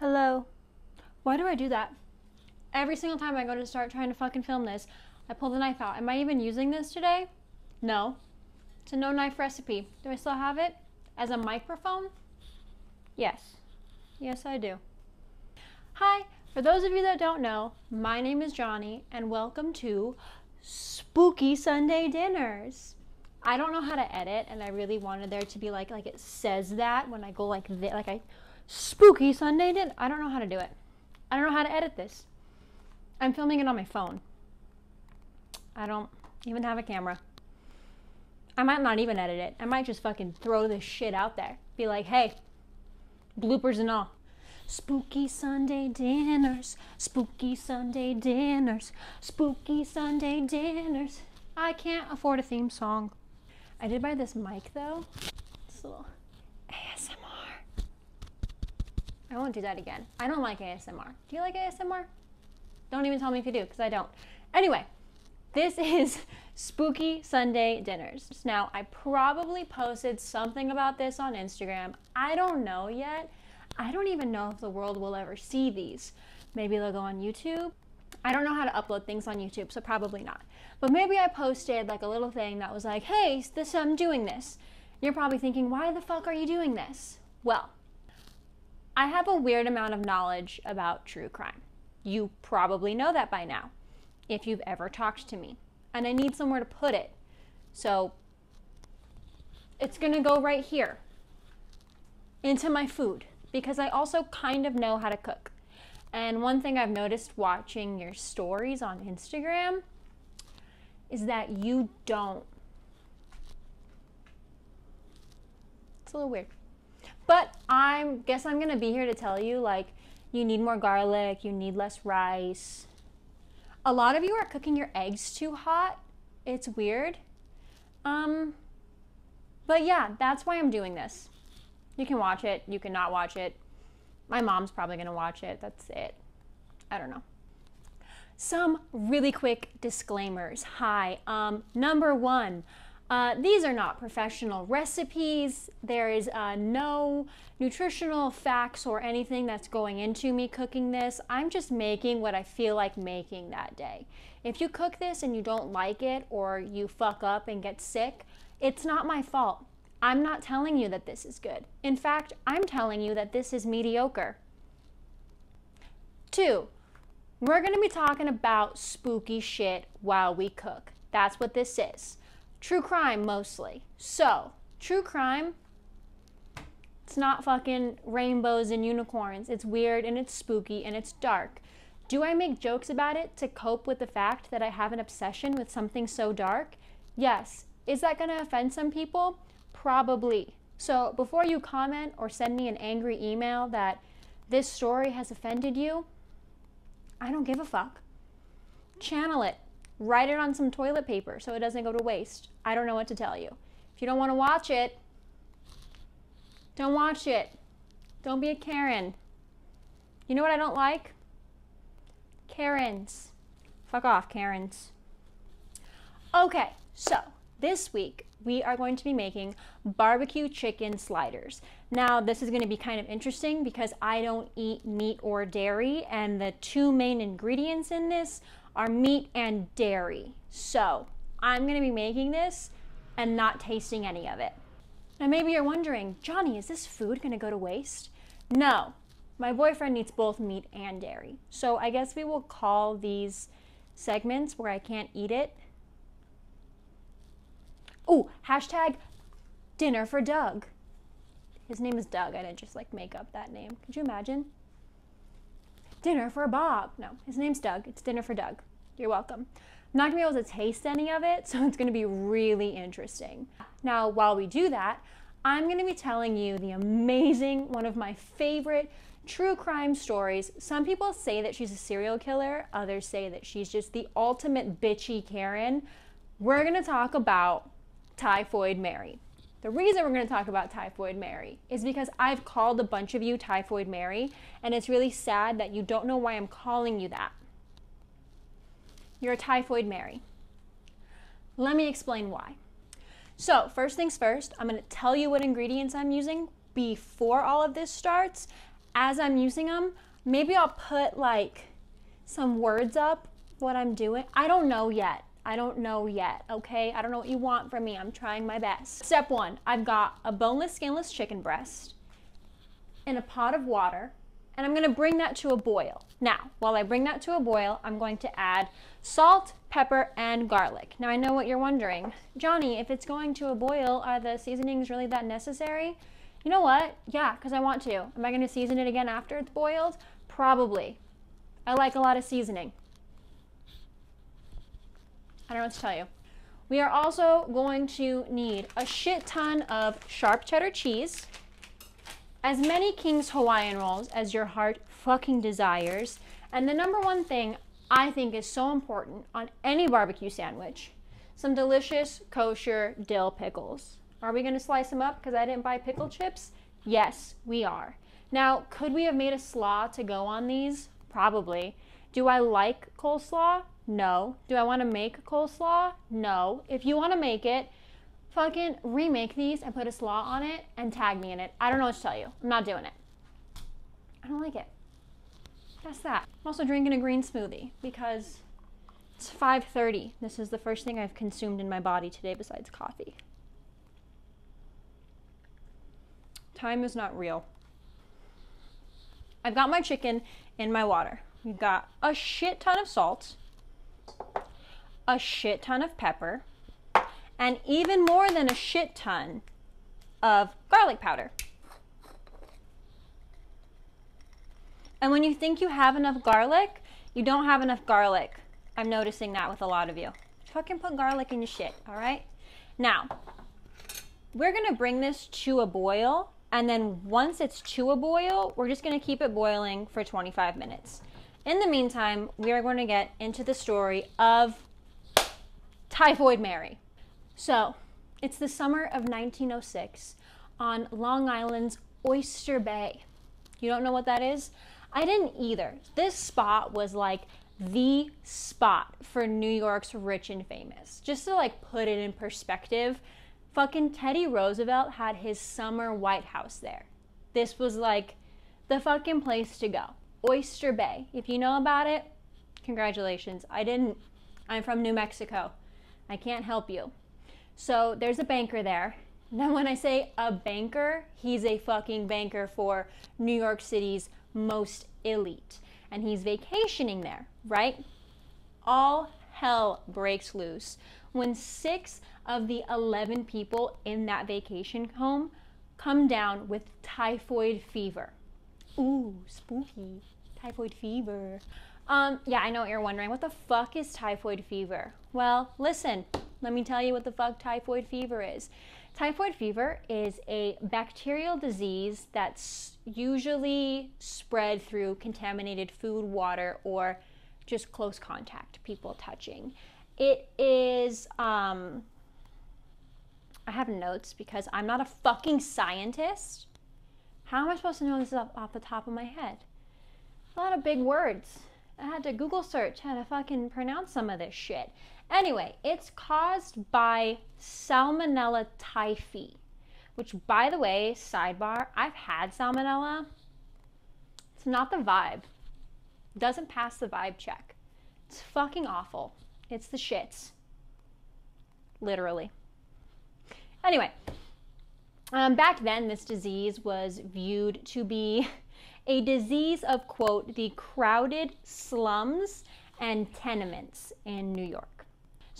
Hello. Why do I do that? Every single time I go to start trying to fucking film this, I pull the knife out. Am I even using this today? No. It's a no knife recipe. Do I still have it? As a microphone? Yes. Yes, I do. Hi, for those of you that don't know, my name is Johnnie, and welcome to Spooky Sunday Dinners. I don't know how to edit, and I really wanted there to be like like it says that when I go like this, like I spooky Sunday dinner. I don't know how to do it. I don't know how to edit this. I'm filming it on my phone. I don't even have a camera. I might not even edit it. I might just fucking throw this shit out there. Be like, hey, bloopers and all. Spooky Sunday dinners, spooky Sunday dinners, spooky Sunday dinners. I can't afford a theme song. I did buy this mic though. A little ASMR. I won't do that again. I don't like ASMR. Do you like ASMR? Don't even tell me if you do, because I don't. Anyway, this is Spooky Sunday Dinners. Now, I probably posted something about this on Instagram. I don't know yet. I don't even know if the world will ever see these. Maybe they'll go on YouTube. I don't know how to upload things on YouTube, so probably not. But maybe I posted like a little thing that was like, hey, this I'm doing this. You're probably thinking, why the fuck are you doing this? Well, I have a weird amount of knowledge about true crime. You probably know that by now, if you've ever talked to me. And I need somewhere to put it. So it's gonna go right here into my food because I also kind of know how to cook. And one thing I've noticed watching your stories on Instagram is that you don't. It's a little weird. But I'm guess I'm to be here to tell you like you need more garlic, you need less rice. A lot of you are cooking your eggs too hot. It's weird. Um but yeah, that's why I'm doing this. You can watch it, you can not watch it. My mom's probably to watch it. That's it. I don't know. Some really quick disclaimers. Hi. Um, number one, uh, these are not professional recipes. There is uh, no nutritional facts or anything that's going into me cooking this. I'm just making what I feel like making that day. If you cook this and you don't like it or you fuck up and get sick, it's not my fault. I'm not telling you that this is good. In fact, I'm telling you that this is mediocre. Two, we're going to be talking about spooky shit while we cook. That's what this is. True crime mostly. So, true crime, it's not fucking rainbows and unicorns. It's weird and it's spooky and it's dark. Do I make jokes about it to cope with the fact that I have an obsession with something so dark? Yes. Is that going to offend some people? Probably. So before you comment or send me an angry email that this story has offended you, I don't give a fuck. Channel it. Write it on some toilet paper so it doesn't go to waste. I don't know what to tell you. If you don't want to watch it, don't watch it. Don't be a Karen. You know what I don't like? Karens. Fuck off, Karens. Okay, so this week we are going to be making barbecue chicken sliders. Now, this is going to be kind of interesting because I don't eat meat or dairy, and the two main ingredients in this are meat and dairy. So, I'm to be making this and not tasting any of it. Now, maybe you're wondering, Johnnie, is this food to go to waste? No, my boyfriend eats both meat and dairy. So, I guess we will call these segments where I can't eat it Oh, hashtag dinner for Doug. His name is Doug. I didn't just like make up that name. Could you imagine? Dinner for Bob. No, his name's Doug. It's dinner for Doug. You're welcome. I'm not gonna be able to taste any of it, so it's gonna be really interesting. Now, while we do that, I'm gonna be telling you the amazing, one of my favorite true crime stories. Some people say that she's a serial killer, others say that she's just the ultimate bitchy Karen. We're gonna talk about Typhoid Mary. The reason we're going to talk about Typhoid Mary is because I've called a bunch of you Typhoid Mary, and it's really sad that you don't know why I'm calling you that. You're a Typhoid Mary. Let me explain why. So, first things first, I'm going to tell you what ingredients I'm using before all of this starts, as I'm using them, maybe I'll put like some words up what I'm doing. I don't know yet. I don't know yet, okay? I don't know what you want from me. I'm trying my best. Step one, I've got a boneless, skinless chicken breast in a pot of water, and I'm gonna bring that to a boil. Now, while I bring that to a boil, I'm going to add salt, pepper, and garlic. Now, I know what you're wondering. Johnnie, if it's going to a boil, are the seasonings really that necessary? You know what? Yeah, because I want to. Am I gonna season it again after it's boiled? Probably. I like a lot of seasoning. I don't know what to tell you. We are also going to need a shit ton of sharp cheddar cheese, as many King's Hawaiian rolls as your heart fucking desires, and the number one thing I think is so important on any barbecue sandwich, some delicious kosher dill pickles. Are we gonna slice them up because I didn't buy pickle chips? Yes, we are. Now, could we have made a slaw to go on these? Probably. Do I like coleslaw? No. Do I want to make coleslaw? No. If you want to make it, fucking remake these and put a slaw on it and tag me in it. I don't know what to tell you. I'm not doing it. I don't like it. That's that. I'm also drinking a green smoothie because it's 5:30. This is the first thing I've consumed in my body today besides coffee. Time is not real. I've got my chicken in my water. We've got a shit ton of salt, a shit ton of pepper, and even more than a shit ton of garlic powder. And when you think you have enough garlic, you don't have enough garlic. I'm noticing that with a lot of you. Fucking put garlic in your shit, all right? Now, we're gonna bring this to a boil, and then once it's to a boil, we're just gonna keep it boiling for 25 minutes. In the meantime, we are going to get into the story of Typhoid Mary. So, it's the summer of 1906 on Long Island's Oyster Bay. You don't know what that is? I didn't either. This spot was like the spot for New York's rich and famous. Just to like put it in perspective, fucking Teddy Roosevelt had his summer White House there. This was like the fucking place to go. Oyster Bay. If you know about it, congratulations. I didn't. I'm from New Mexico. I can't help you. So there's a banker there. Now, when I say a banker, he's a fucking banker for New York City's most elite. And he's vacationing there, right? All hell breaks loose when six of the 11 people in that vacation home come down with typhoid fever. Ooh, spooky. Typhoid fever. Um, yeah, I know what you're wondering. What the fuck is typhoid fever? Well, listen, let me tell you what the fuck typhoid fever is. Typhoid fever is a bacterial disease that's usually spread through contaminated food, water, or just close contact, people touching. It is, um, I have notes because I'm not a fucking scientist. How am I supposed to know this off the top of my head? A lot of big words. I had to Google search how to fucking pronounce some of this shit. Anyway, it's caused by Salmonella typhi, which, by the way, sidebar, I've had Salmonella. It's not the vibe. Doesn't pass the vibe check. It's fucking awful. It's the shits. Literally. Anyway, um, back then, this disease was viewed to be a disease of, quote, the crowded slums and tenements in New York.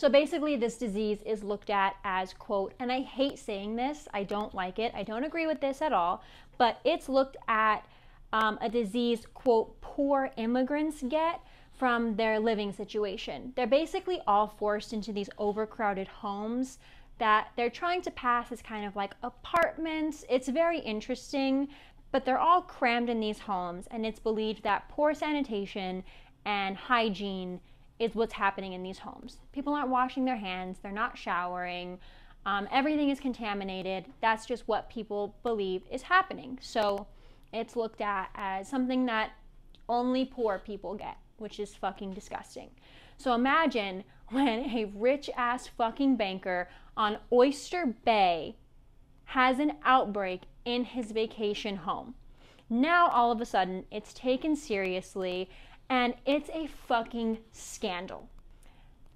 So basically, this disease is looked at as, quote, and I hate saying this, I don't like it, I don't agree with this at all, but it's looked at um, a disease, quote, poor immigrants get from their living situation. They're basically all forced into these overcrowded homes that they're trying to pass as kind of like apartments. It's very interesting, but they're all crammed in these homes, and it's believed that poor sanitation and hygiene is what's happening in these homes. People aren't washing their hands, they're not showering, um, everything is contaminated. That's just what people believe is happening. So it's looked at as something that only poor people get, which is fucking disgusting. So imagine when a rich ass fucking banker on Oyster Bay has an outbreak in his vacation home. Now, all of a sudden, it's taken seriously and it's a fucking scandal.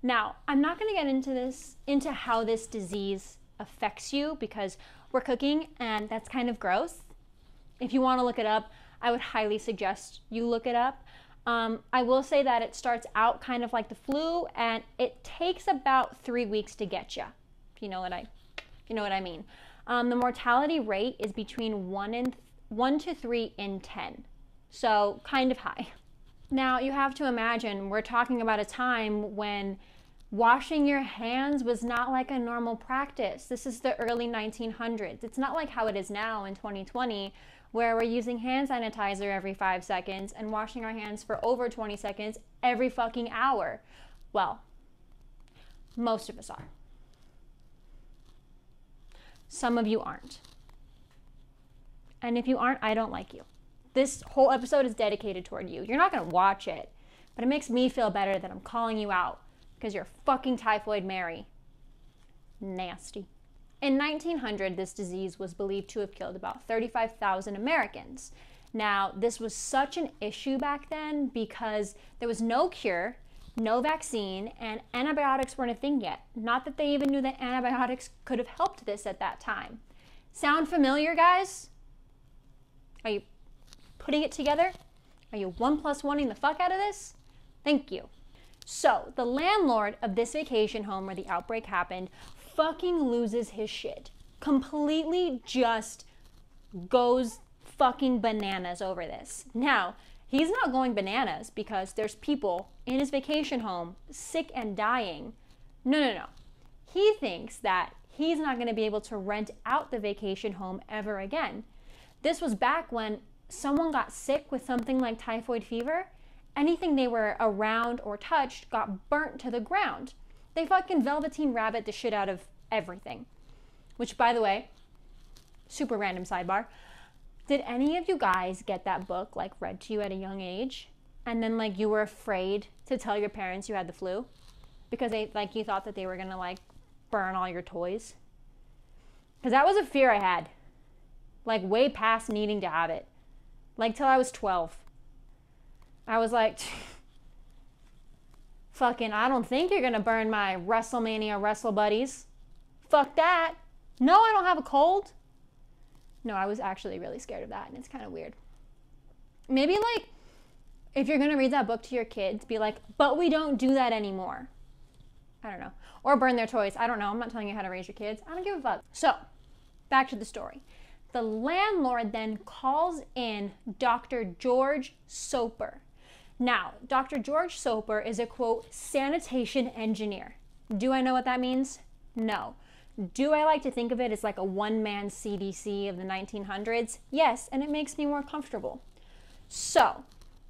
Now, I'm not going to get into this, into how this disease affects you because we're cooking and that's kind of gross. If you want to look it up, I would highly suggest you look it up. Um, I will say that it starts out kind of like the flu and it takes about three weeks to get you. If you know what I, you know what I mean. Um, the mortality rate is between one and one to three in 10. So kind of high. Now you have to imagine we're talking about a time when washing your hands was not like a normal practice. This is the early 1900s. It's not like how it is now in 2020 where we're using hand sanitizer every five seconds and washing our hands for over 20 seconds every fucking hour. Well, most of us are. Some of you aren't. And if you aren't, I don't like you. This whole episode is dedicated toward you. You're not going to watch it, but it makes me feel better that I'm calling you out because you're fucking typhoid Mary. Nasty. In 1900, this disease was believed to have killed about 35,000 Americans. Now, this was such an issue back then because there was no cure, no vaccine, and antibiotics weren't a thing yet. Not that they even knew that antibiotics could have helped this at that time. Sound familiar, guys? Are you putting it together? Are you one plus oneing the fuck out of this? Thank you. So, the landlord of this vacation home where the outbreak happened fucking loses his shit. Completely just goes fucking bananas over this. Now, he's not going bananas because there's people in his vacation home sick and dying. No, no, no. He thinks that he's not going to be able to rent out the vacation home ever again. This was back when someone got sick with something like typhoid fever. Anything they were around or touched got burnt to the ground. They fucking Velveteen Rabbit the shit out of everything. Which, by the way, super random sidebar. Did any of you guys get that book like read to you at a young age? And then like you were afraid to tell your parents you had the flu? Because they like you thought that they were gonna like burn all your toys? Because that was a fear I had like way past needing to have it. Like till I was 12. I was like, fucking, I don't think you're gonna burn my WrestleMania Wrestle Buddies. Fuck that. No, I don't have a cold. No, I was actually really scared of that, and it's kind of weird. Maybe like if you're gonna read that book to your kids, be like, but we don't do that anymore. I don't know. Or burn their toys. I don't know. I'm not telling you how to raise your kids. I don't give a fuck. So, back to the story. The landlord then calls in Dr. George Soper. Now, Dr. George Soper is a quote, sanitation engineer. Do I know what that means? No. Do I like to think of it as like a one man CDC of the 1900s? Yes, and it makes me more comfortable. So,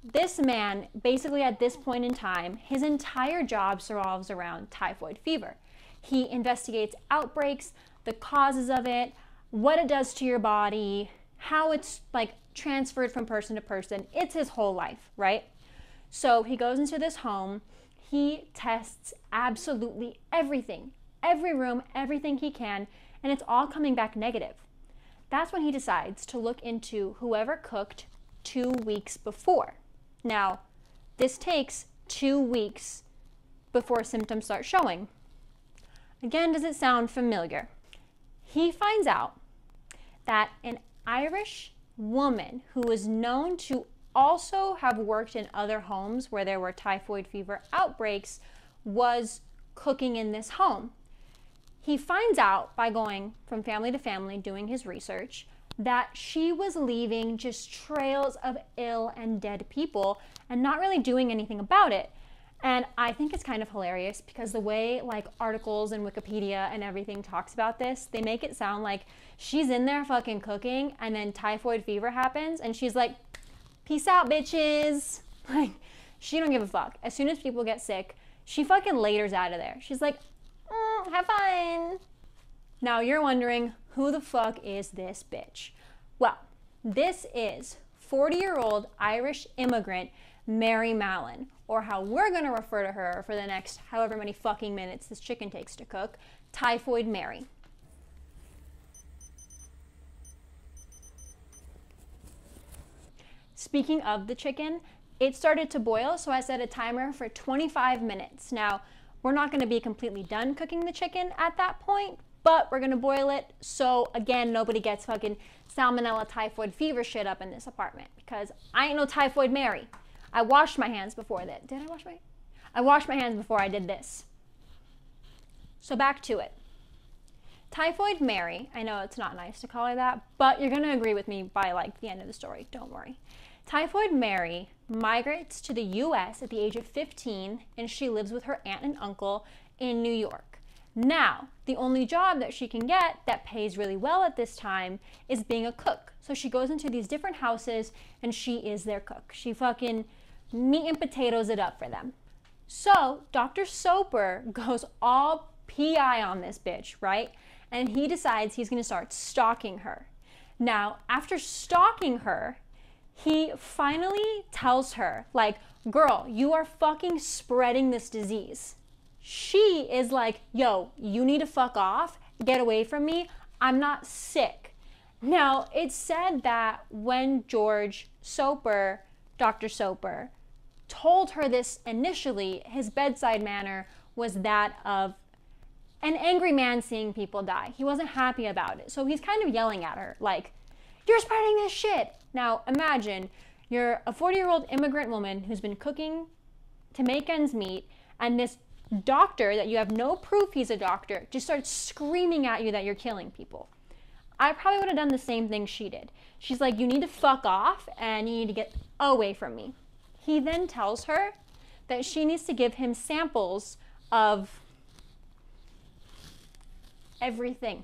this man, basically at this point in time, his entire job revolves around typhoid fever. He investigates outbreaks, the causes of it, what it does to your body, how it's like transferred from person to person. It's his whole life, right? So he goes into this home, he tests absolutely everything, every room, everything he can, and it's all coming back negative. That's when he decides to look into whoever cooked two weeks before. Now, this takes two weeks before symptoms start showing. Again, does it sound familiar? He finds out that an Irish woman who was known to also have worked in other homes where there were typhoid fever outbreaks was cooking in this home. He finds out by going from family to family doing his research that she was leaving just trails of ill and dead people and not really doing anything about it. And I think it's kind of hilarious because the way like articles and Wikipedia and everything talks about this, they make it sound like she's in there fucking cooking and then typhoid fever happens and she's like, peace out, bitches. Like, she don't give a fuck. As soon as people get sick, she fucking laters out of there. She's like, mm, have fun. Now you're wondering, who the fuck is this bitch? Well, this is 40 year old Irish immigrant Mary Mallon, or how we're going to refer to her for the next however many fucking minutes this chicken takes to cook, Typhoid Mary. Speaking of the chicken, it started to boil, so I set a timer for 25 minutes. Now, we're not gonna be completely done cooking the chicken at that point, but we're gonna boil it so again, nobody gets fucking salmonella typhoid fever shit up in this apartment because I ain't no typhoid Mary. I washed my hands before that. Did I wash my? I washed my hands before I did this. So back to it. Typhoid Mary, I know it's not nice to call her that, but you're gonna agree with me by like the end of the story, don't worry. Typhoid Mary migrates to the US at the age of 15 and she lives with her aunt and uncle in New York. Now, the only job that she can get that pays really well at this time is being a cook. So she goes into these different houses and she is their cook. She fucking meat and potatoes it up for them. So Dr. Soper goes all PI on this bitch, right? And he decides he's gonna start stalking her. Now, after stalking her, he finally tells her, like, girl, you are fucking spreading this disease. She is like, yo, you need to fuck off, get away from me. I'm not sick. Now, it's said that when George Soper, Dr. Soper, told her this initially, his bedside manner was that of an angry man seeing people die. He wasn't happy about it. So he's kind of yelling at her, like, You're spreading this shit. Now imagine you're a 40 year old immigrant woman who's been cooking to make ends meet, and this doctor that you have no proof he's a doctor just starts screaming at you that you're killing people. I probably would have done the same thing she did. She's like, You need to fuck off and you need to get away from me. He then tells her that she needs to give him samples of everything.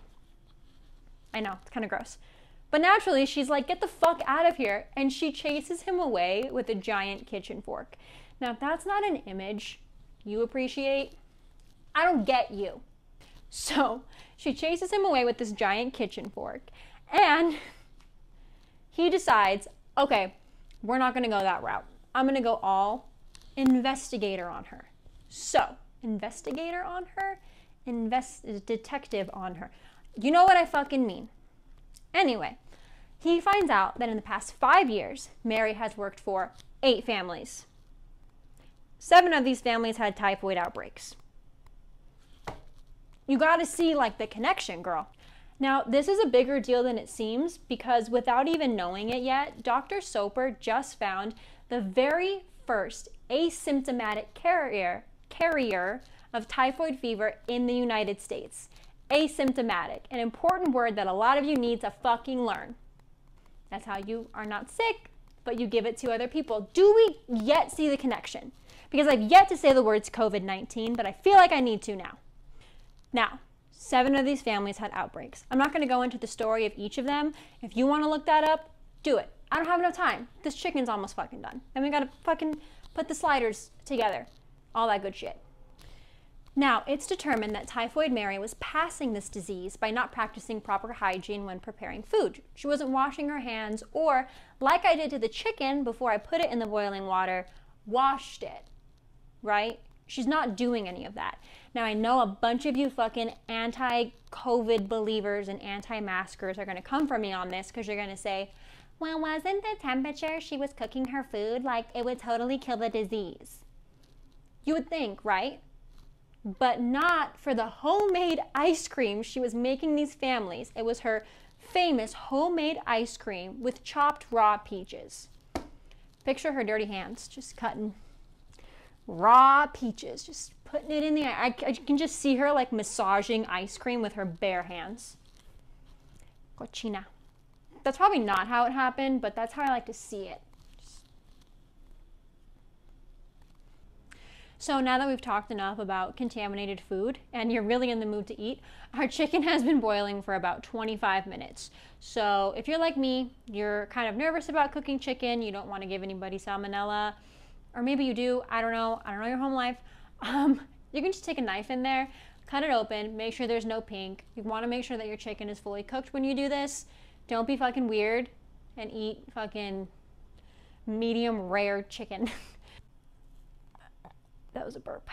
I know, it's kind of gross. But naturally, she's like, get the fuck out of here. And she chases him away with a giant kitchen fork. Now, if that's not an image you appreciate, I don't get you. So she chases him away with this giant kitchen fork. And he decides, okay, we're not going to go that route. I'm going to go all investigator on her. So, investigator on her, invest detective on her. You know what I fucking mean. Anyway, he finds out that in the past five years, Mary has worked for eight families. Seven of these families had typhoid outbreaks. You gotta see like the connection, girl. Now, this is a bigger deal than it seems because without even knowing it yet, Dr. Soper just found the very first asymptomatic carrier carrier of typhoid fever in the United States asymptomatic, an important word that a lot of you need to fucking learn. That's how you are not sick, but you give it to other people. Do we yet see the connection? Because I've yet to say the words COVID 19, but I feel like I need to now. Now, seven of these families had outbreaks. I'm not going to go into the story of each of them. If you want to look that up, do it. I don't have enough time. This chicken's almost fucking done. And we got to fucking put the sliders together. All that good shit. Now, it's determined that Typhoid Mary was passing this disease by not practicing proper hygiene when preparing food. She wasn't washing her hands, or, like I did to the chicken before I put it in the boiling water, washed it, right? She's not doing any of that. Now, I know a bunch of you fucking anti COVID believers and anti maskers are gonna come for me on this because you're gonna say, well, wasn't the temperature she was cooking her food like it would totally kill the disease? You would think, right? but not for the homemade ice cream she was making these families. It was her famous homemade ice cream with chopped raw peaches. Picture her dirty hands just cutting raw peaches, just putting it in the I, I can just see her like massaging ice cream with her bare hands. Cochina. That's probably not how it happened, but that's how I like to see it. So now that we've talked enough about contaminated food and you're really in the mood to eat, our chicken has been boiling for about 25 minutes. So if you're like me, you're kind of nervous about cooking chicken, you don't want to give anybody salmonella, or maybe you do, I don't know, I don't know your home life. Um, you can just take a knife in there, cut it open, make sure there's no pink. You want to make sure that your chicken is fully cooked when you do this. Don't be fucking weird and eat fucking medium rare chicken. That was a burp.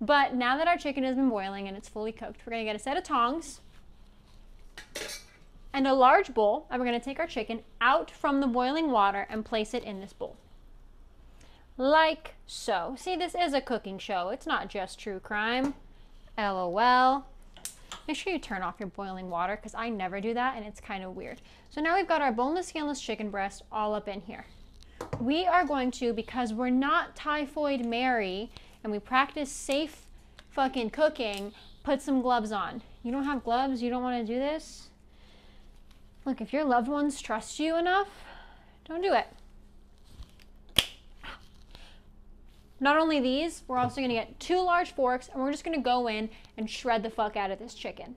But now that our chicken has been boiling and it's fully cooked, we're gonna get a set of tongs. And a large bowl, and we're gonna take our chicken out from the boiling water and place it in this bowl. Like so. See, this is a cooking show. It's not just true crime. LOL. Make sure you turn off your boiling water because I never do that and it's kind of weird. So now we've got our boneless, skinless chicken breast all up in here. We are going to, because we're not Typhoid Mary and we practice safe fucking cooking, put some gloves on. You don't have gloves? You don't want to do this? Look, if your loved ones trust you enough, don't do it. Not only these, we're also gonna get two large forks and we're just gonna go in and shred the fuck out of this chicken.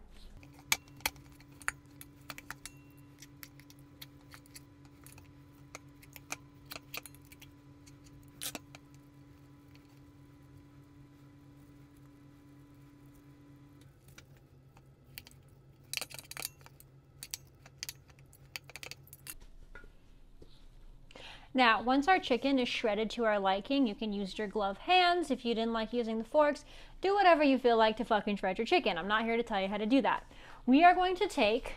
Now, once our chicken is shredded to our liking, you can use your glove hands. If you didn't like using the forks, do whatever you feel like to fucking shred your chicken. I'm not here to tell you how to do that. We are going to take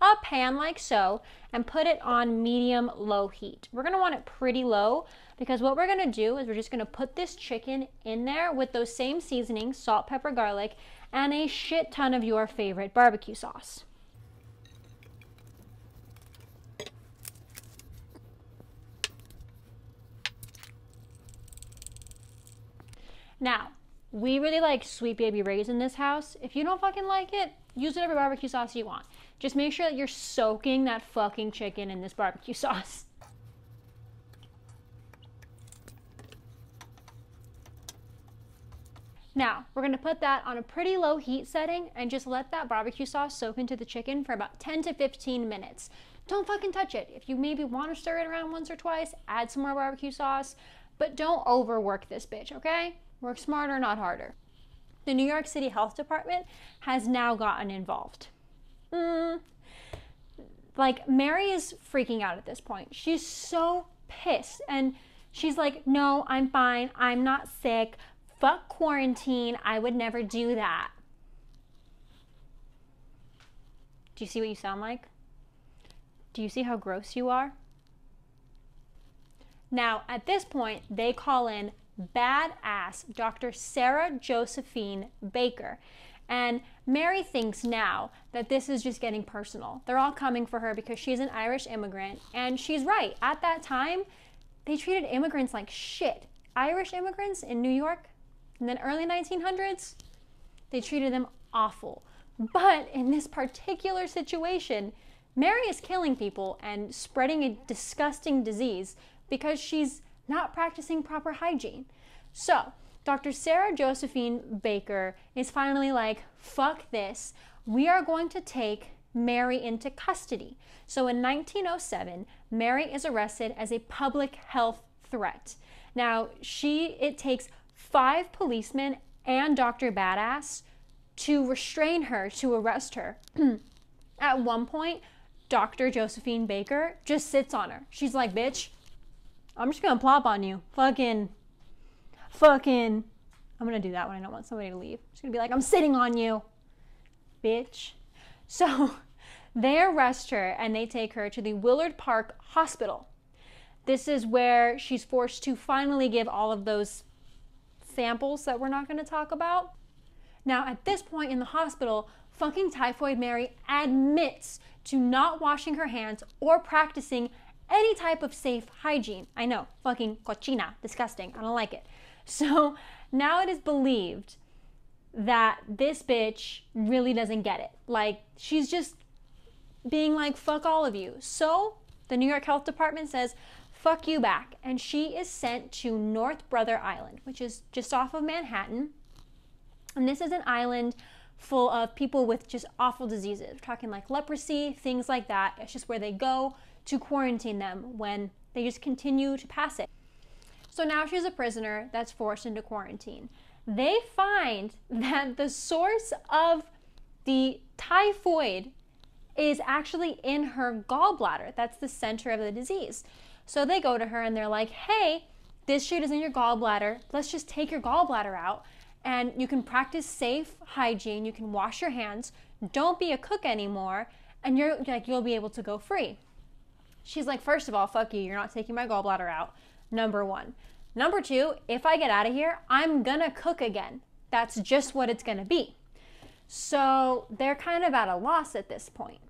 a pan like so and put it on medium low heat. We're gonna want it pretty low because what we're gonna do is we're just gonna put this chicken in there with those same seasonings, salt, pepper, garlic, and a shit ton of your favorite barbecue sauce. Now, we really like Sweet Baby Ray's in this house. If you don't fucking like it, use whatever barbecue sauce you want. Just make sure that you're soaking that fucking chicken in this barbecue sauce. Now, we're gonna put that on a pretty low heat setting and just let that barbecue sauce soak into the chicken for about 10 to 15 minutes. Don't fucking touch it. If you maybe wanna stir it around once or twice, add some more barbecue sauce, but don't overwork this bitch, okay? Work smarter, not harder. The New York City Health Department has now gotten involved. Mm, like, Mary is freaking out at this point. She's so pissed. And she's like, No, I'm fine. I'm not sick. Fuck quarantine. I would never do that. Do you see what you sound like? Do you see how gross you are? Now, at this point, they call in badass Dr. Sarah Josephine Baker. And Mary thinks now that this is just getting personal. They're all coming for her because she's an Irish immigrant. And she's right. At that time, they treated immigrants like shit. Irish immigrants in New York in the early 1900s, they treated them awful. But in this particular situation, Mary is killing people and spreading a disgusting disease because she's not practicing proper hygiene. So, Dr. Sarah Josephine Baker is finally like, fuck this. We are going to take Mary into custody. So in 1907, Mary is arrested as a public health threat. Now, she it takes 5 policemen and Dr. Badass to restrain her, to arrest her. At one point, Dr. Josephine Baker just sits on her. She's like, "Bitch, I'm just gonna plop on you. Fucking, fucking. I'm gonna do that when I don't want somebody to leave. I'm just gonna be like, I'm sitting on you, bitch. So they arrest her and they take her to the Willard Parker Hospital. This is where she's forced to finally give all of those samples that we're not gonna talk about. Now, at this point in the hospital, fucking Typhoid Mary admits to not washing her hands or practicing any type of safe hygiene. I know, fucking cochina, disgusting. I don't like it. So now it is believed that this bitch really doesn't get it. Like, she's just being like, fuck all of you. So the New York Health Department says, fuck you back. And she is sent to North Brother Island, which is just off of Manhattan. And this is an island full of people with just awful diseases. We're talking like leprosy, things like that. It's just where they go to quarantine them when they just continue to pass it. So now she's a prisoner that's forced into quarantine. They find that the source of the typhoid is actually in her gallbladder. That's the center of the disease. So they go to her and they're like, hey, this shit is in your gallbladder. Let's just take your gallbladder out and you can practice safe hygiene. You can wash your hands. Don't be a cook anymore and you're like, you'll be able to go free. She's like, first of all, fuck you. You're not taking my gallbladder out. Number one. Number two, if I get out of here, I'm gonna cook again. That's just what it's gonna be. So they're kind of at a loss at this point.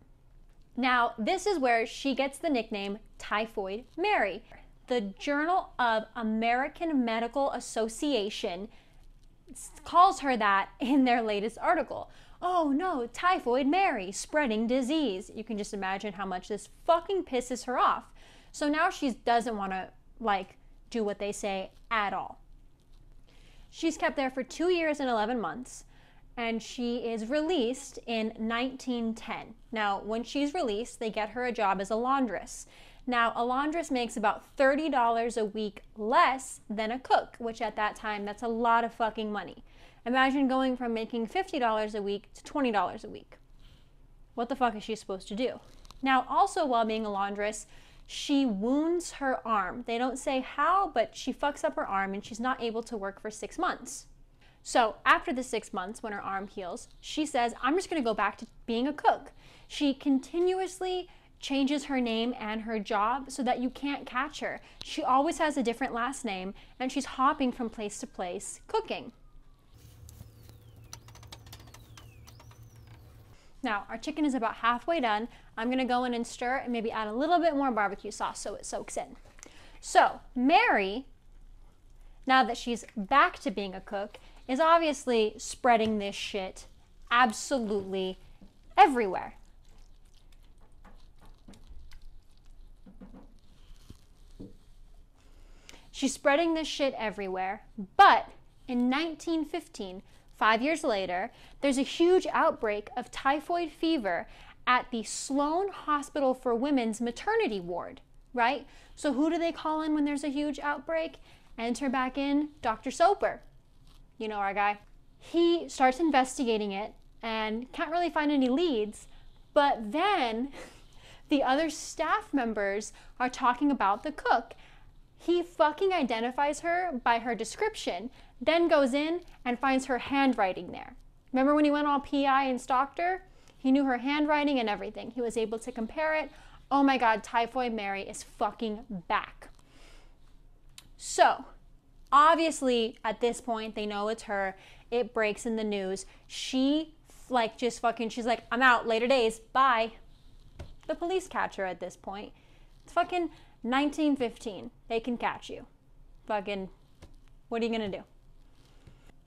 Now, this is where she gets the nickname Typhoid Mary. The Journal of American Medical Association calls her that in their latest article. Oh no, Typhoid Mary, spreading disease. You can just imagine how much this fucking pisses her off. So now she doesn't want to, like, do what they say at all. She's kept there for two years and 11 months, and she is released in 1910. Now, when she's released, they get her a job as a laundress. Now, a laundress makes about $30 a week less than a cook, which at that time, that's a lot of fucking money. Imagine going from making $50 a week to $20 a week. What the fuck is she supposed to do? Now, also while being a laundress, she wounds her arm. They don't say how, but she fucks up her arm and she's not able to work for six months. So, after the six months, when her arm heals, she says, I'm just gonna go back to being a cook. She continuously changes her name and her job so that you can't catch her. She always has a different last name and she's hopping from place to place cooking. Now, our chicken is about halfway done. I'm gonna go in and stir and maybe add a little bit more barbecue sauce so it soaks in. So, Mary, now that she's back to being a cook, is obviously spreading this shit absolutely everywhere. She's spreading this shit everywhere. But in 1915, five years later, there's a huge outbreak of typhoid fever at the Sloan Hospital for Women's maternity ward, right? So who do they call in when there's a huge outbreak? Enter back in Dr. Soper. You know our guy. He starts investigating it and can't really find any leads, but then the other staff members are talking about the cook he fucking identifies her by her description, then goes in and finds her handwriting there. Remember when he went all PI and stalked her? He knew her handwriting and everything. He was able to compare it. Oh my God, Typhoid Mary is fucking back. So, obviously, at this point, they know it's her. It breaks in the news. She, like, just fucking, she's like, I'm out, later days, bye. The police catch her at this point. It's fucking 1915. They can catch you. Fucking, what are you gonna do?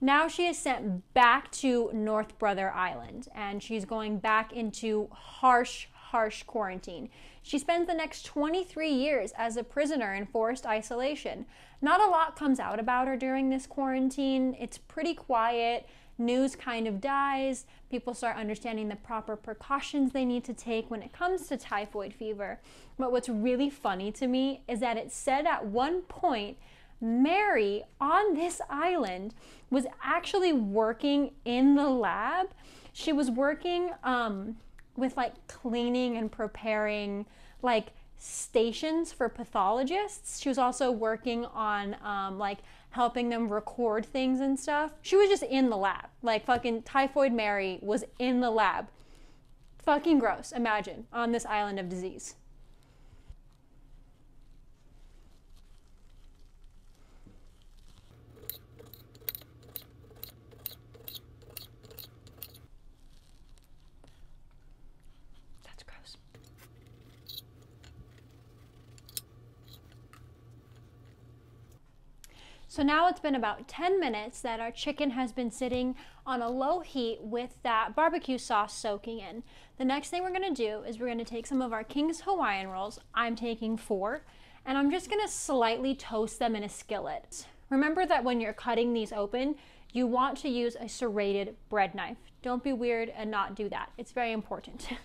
Now she is sent back to North Brother Island and she's going back into harsh, harsh quarantine. She spends the next 23 years as a prisoner in forced isolation. Not a lot comes out about her during this quarantine. It's pretty quiet news kind of dies, people start understanding the proper precautions they need to take when it comes to typhoid fever. But what's really funny to me is that it said at one point, Mary on this island was actually working in the lab. She was working um, with like cleaning and preparing like stations for pathologists. She was also working on um, like helping them record things and stuff. She was just in the lab. Like fucking Typhoid Mary was in the lab. Fucking gross. Imagine on this island of disease. So now it's been about 10 minutes that our chicken has been sitting on a low heat with that barbecue sauce soaking in. The next thing we're gonna do is we're gonna take some of our King's Hawaiian rolls. I'm taking four, and I'm just gonna slightly toast them in a skillet. Remember that when you're cutting these open, you want to use a serrated bread knife. Don't be weird and not do that. It's very important.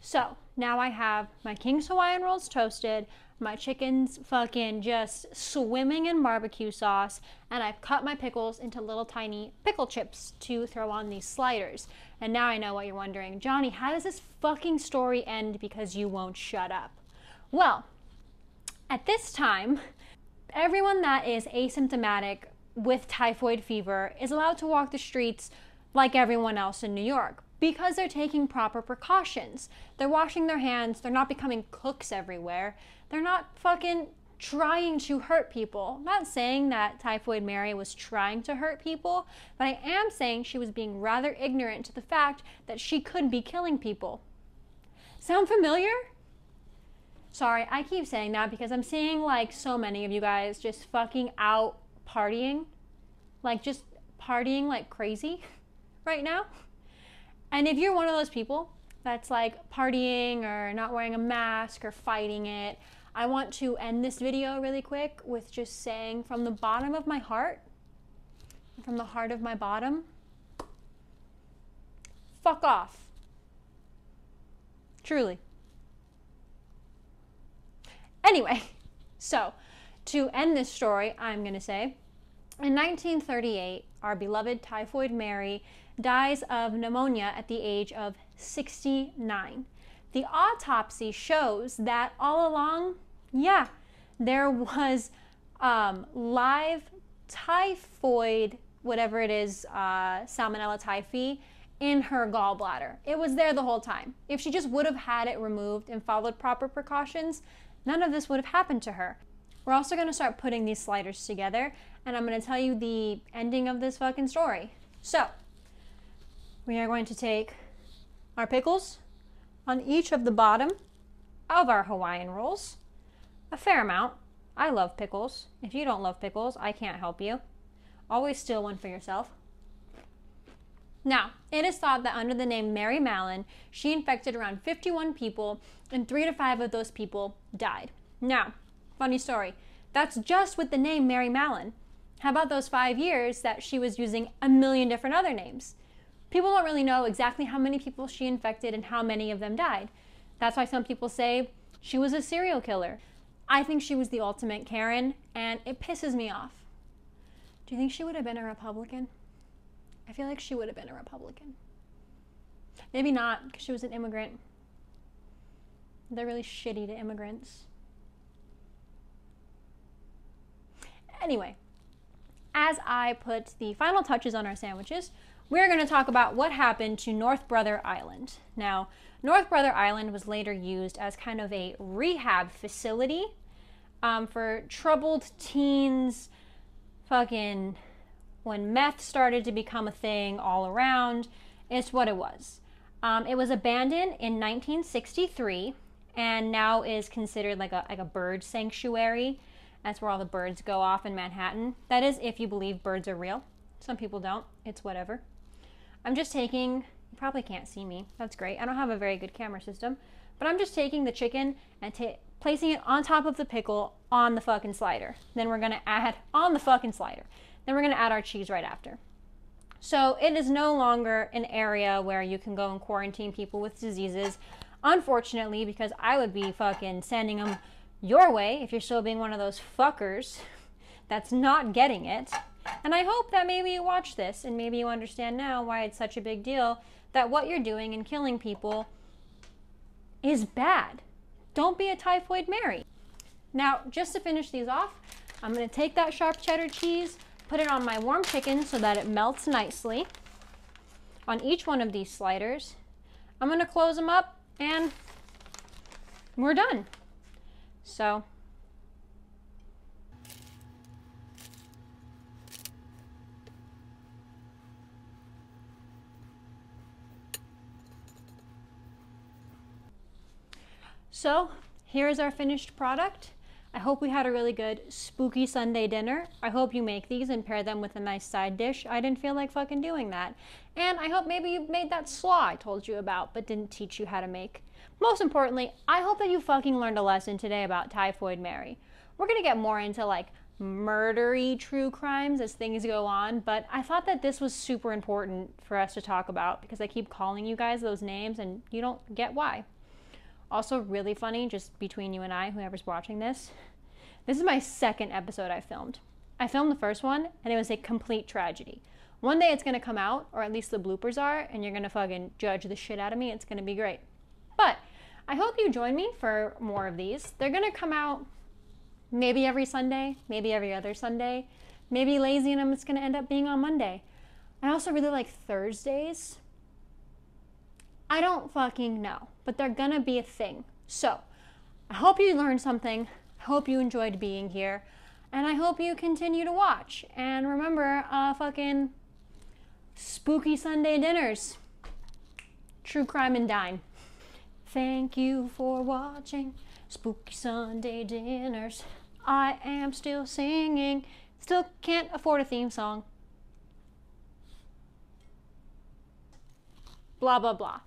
so now I have my King's Hawaiian rolls toasted, my chicken's fucking just swimming in barbecue sauce, and I've cut my pickles into little tiny pickle chips to throw on these sliders. And now I know what you're wondering. Johnnie, how does this fucking story end because you won't shut up? Well, at this time, everyone that is asymptomatic with typhoid fever is allowed to walk the streets like everyone else in New York because they're taking proper precautions. They're washing their hands, they're not becoming cooks everywhere, they're not fucking trying to hurt people. I'm not saying that Typhoid Mary was trying to hurt people, but I am saying she was being rather ignorant to the fact that she could be killing people. Sound familiar? Sorry, I keep saying that because I'm seeing like so many of you guys just fucking out partying. Like just partying like crazy right now. And if you're one of those people that's like partying or not wearing a mask or fighting it, I want to end this video really quick with just saying from the bottom of my heart, from the heart of my bottom, fuck off. Truly. Anyway, so to end this story, I'm going to say in 1938, our beloved Typhoid Mary dies of pneumonia at the age of 69. The autopsy shows that all along, yeah, there was um, live typhoid, whatever it is, uh, Salmonella typhi, in her gallbladder. It was there the whole time. If she just would have had it removed and followed proper precautions, none of this would have happened to her. We're also going to start putting these sliders together, and I'm going to tell you the ending of this fucking story. So, we are going to take our pickles on each of the bottom of our Hawaiian rolls. A fair amount. I love pickles. If you don't love pickles, I can't help you. Always steal one for yourself. Now, it is thought that under the name Mary Mallon, she infected around 51 people, and three to five of those people died. Now, funny story, that's just with the name Mary Mallon. How about those five years that she was using a million different other names? People don't really know exactly how many people she infected and how many of them died. That's why some people say she was a serial killer. I think she was the ultimate Karen, and it pisses me off. Do you think she would have been a Republican? I feel like she would have been a Republican. Maybe not, because she was an immigrant. They're really shitty to immigrants. Anyway, as I put the final touches on our sandwiches, we're going to talk about what happened to North Brother Island. Now, North Brother Island was later used as kind of a rehab facility um, for troubled teens, fucking when meth started to become a thing all around. It's what it was. Um, it was abandoned in 1963 and now is considered like a, like a bird sanctuary. That's where all the birds go off in Manhattan. That is if you believe birds are real. Some people don't. It's whatever. I'm just taking, you probably can't see me. That's great. I don't have a very good camera system. But I'm just taking the chicken and placing it on top of the pickle on the fucking slider. Then we're going to add on the fucking slider. Then we're going to add our cheese right after. So it is no longer an area where you can go and quarantine people with diseases. Unfortunately, because I would be fucking sending them your way if you're still being one of those fuckers that's not getting it. And I hope that maybe you watch this and maybe you understand now why it's such a big deal that what you're doing in killing people is bad. Don't be a typhoid Mary. Now, just to finish these off, I'm going to take that sharp cheddar cheese, put it on my warm chicken so that it melts nicely on each one of these sliders. I'm going to close them up and we're done. So So here's our finished product. I hope we had a really good spooky Sunday dinner. I hope you make these and pair them with a nice side dish. I didn't feel like fucking doing that. And I hope maybe you made that slaw I told you about but didn't teach you how to make. Most importantly, I hope that you fucking learned a lesson today about Typhoid Mary. We're gonna get more into like murdery true crimes as things go on, but I thought that this was super important for us to talk about because I keep calling you guys those names and you don't get why. Also, really funny, just between you and I, whoever's watching this. This is my second episode I filmed. I filmed the first one, and it was a complete tragedy. One day it's gonna come out, or at least the bloopers are, and you're gonna fucking judge the shit out of me. It's gonna be great. But I hope you join me for more of these. They're gonna come out maybe every Sunday, maybe every other Sunday. maybe lazy and I'm just to end up being on Monday. I also really like Thursdays. I don't fucking know, but they're to be a thing. So, I hope you learned something. I hope you enjoyed being here. And I hope you continue to watch. And remember, uh, fucking spooky Sunday dinners. True crime and dine. Thank you for watching Spooky Sunday Dinners. I am still singing. Still can't afford a theme song. Blah, blah, blah.